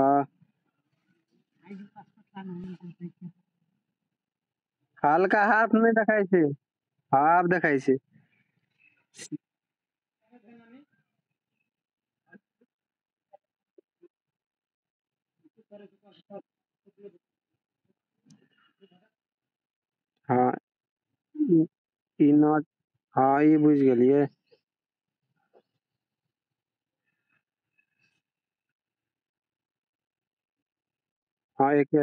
हाँ हल्का हाथ नहीं दिखाई छे। हाफ़ दिखाई छे। हाँ ई नॉट हाँ ई बुझ गलिए हाँ एक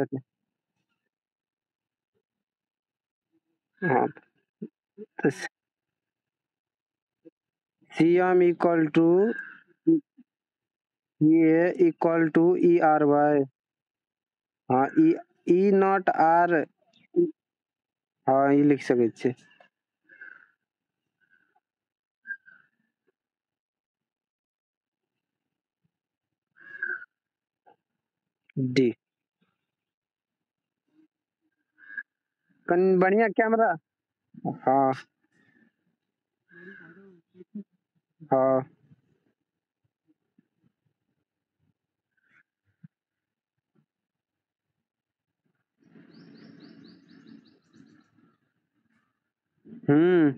हाँ तो सी एम इक्वल टू ये equal to E R Y हाँ ई नॉट आर हाँ ई लिख सकै छियै डी कन बढ़िया कैमरा हाँ। हाँ। हम्म।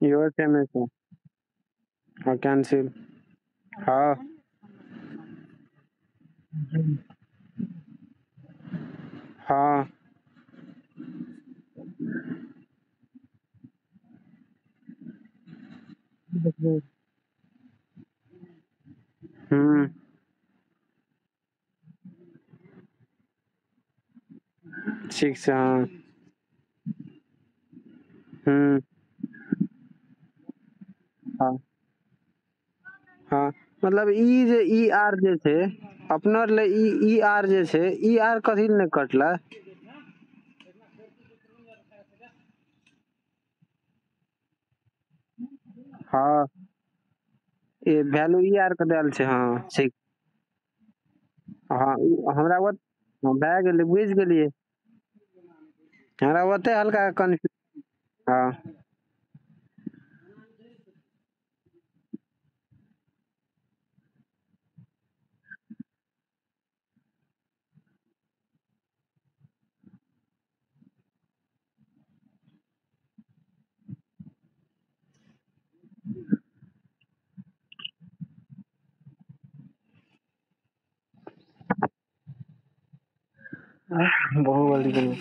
योर सेम है? हाँ कैंसिल हाँ। हाँ। हम्म। सिक्स हाँ। हम्म। हाँ। हाँ मतलब ई आर जे छै अपना ले E R J E R कथी ले कटला? हाँ। ये वैल्यू ई आर के देल छै हाँ ठीक। हाँ उ, हमरा हाँ भए गेलै, बुझि गेलियै। हमरा ओते हल्का कन्फ्यूज़ हाँ। करिए